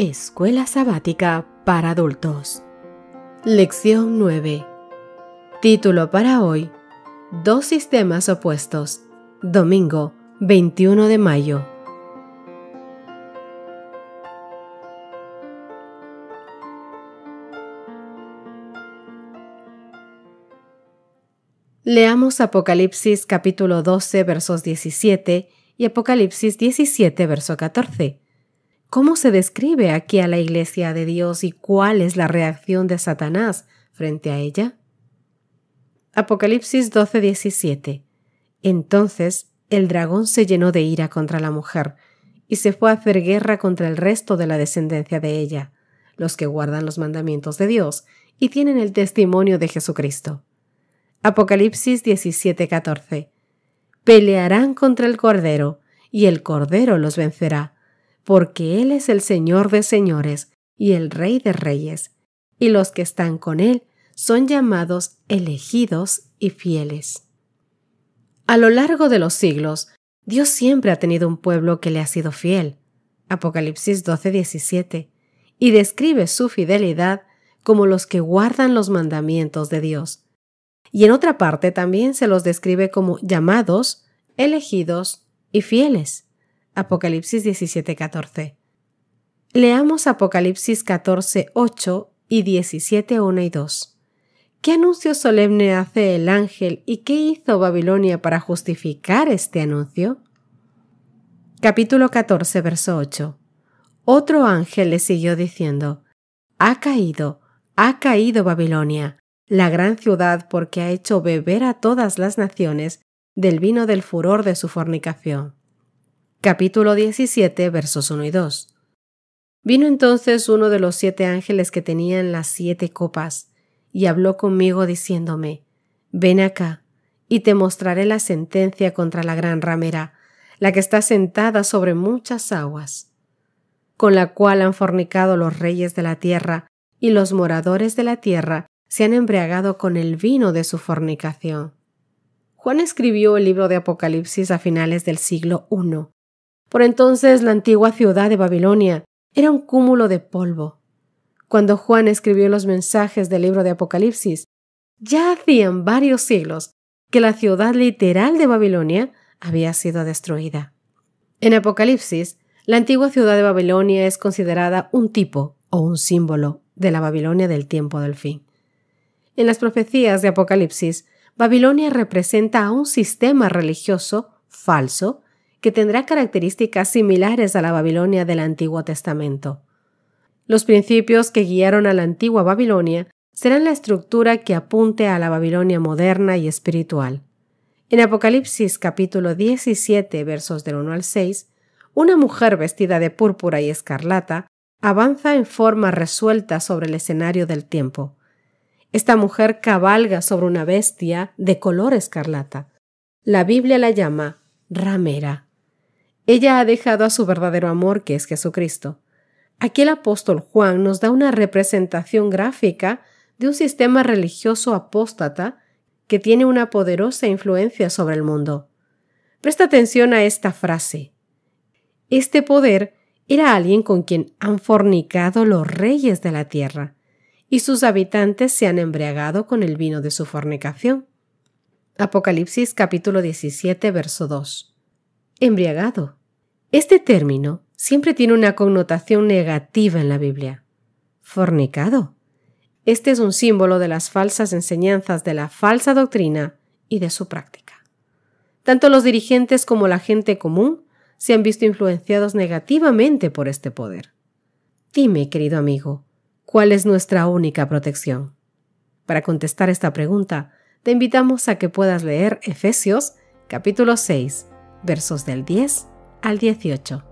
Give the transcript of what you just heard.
Escuela Sabática para Adultos. Lección 9. Título para hoy. Dos sistemas opuestos. Domingo, 21 de mayo. Leamos Apocalipsis capítulo 12 versos 17 y Apocalipsis 17 verso 14 ¿Cómo se describe aquí a la Iglesia de Dios y cuál es la reacción de Satanás frente a ella? Apocalipsis 12:17 Entonces el dragón se llenó de ira contra la mujer y se fue a hacer guerra contra el resto de la descendencia de ella, los que guardan los mandamientos de Dios y tienen el testimonio de Jesucristo. Apocalipsis 17:14 Pelearán contra el Cordero, y el Cordero los vencerá porque Él es el Señor de señores y el Rey de reyes, y los que están con Él son llamados elegidos y fieles. A lo largo de los siglos, Dios siempre ha tenido un pueblo que le ha sido fiel. Apocalipsis 12:17, y describe su fidelidad como los que guardan los mandamientos de Dios. Y en otra parte también se los describe como llamados, elegidos y fieles. Apocalipsis 17:14. Leamos Apocalipsis 14:8 y 17:1 y 2. ¿Qué anuncio solemne hace el ángel y qué hizo Babilonia para justificar este anuncio? Capítulo 14, verso 8. Otro ángel le siguió diciendo, Ha caído, ha caído Babilonia, la gran ciudad porque ha hecho beber a todas las naciones del vino del furor de su fornicación capítulo 17, versos 1 y 2. Vino entonces uno de los siete ángeles que tenían las siete copas, y habló conmigo diciéndome, Ven acá, y te mostraré la sentencia contra la gran ramera, la que está sentada sobre muchas aguas, con la cual han fornicado los reyes de la tierra, y los moradores de la tierra se han embriagado con el vino de su fornicación. Juan escribió el libro de Apocalipsis a finales del siglo I, por entonces la antigua ciudad de Babilonia era un cúmulo de polvo. Cuando Juan escribió los mensajes del libro de Apocalipsis, ya hacían varios siglos que la ciudad literal de Babilonia había sido destruida. En Apocalipsis, la antigua ciudad de Babilonia es considerada un tipo o un símbolo de la Babilonia del tiempo del fin. En las profecías de Apocalipsis, Babilonia representa a un sistema religioso falso que tendrá características similares a la Babilonia del Antiguo Testamento. Los principios que guiaron a la antigua Babilonia serán la estructura que apunte a la Babilonia moderna y espiritual. En Apocalipsis capítulo 17 versos del 1 al 6, una mujer vestida de púrpura y escarlata avanza en forma resuelta sobre el escenario del tiempo. Esta mujer cabalga sobre una bestia de color escarlata. La Biblia la llama ramera. Ella ha dejado a su verdadero amor, que es Jesucristo. Aquí el apóstol Juan nos da una representación gráfica de un sistema religioso apóstata que tiene una poderosa influencia sobre el mundo. Presta atención a esta frase. Este poder era alguien con quien han fornicado los reyes de la tierra, y sus habitantes se han embriagado con el vino de su fornicación. Apocalipsis capítulo 17, verso 2. Embriagado. Este término siempre tiene una connotación negativa en la Biblia. Fornicado. Este es un símbolo de las falsas enseñanzas de la falsa doctrina y de su práctica. Tanto los dirigentes como la gente común se han visto influenciados negativamente por este poder. Dime, querido amigo, ¿cuál es nuestra única protección? Para contestar esta pregunta, te invitamos a que puedas leer Efesios capítulo 6, versos del 10 al 18.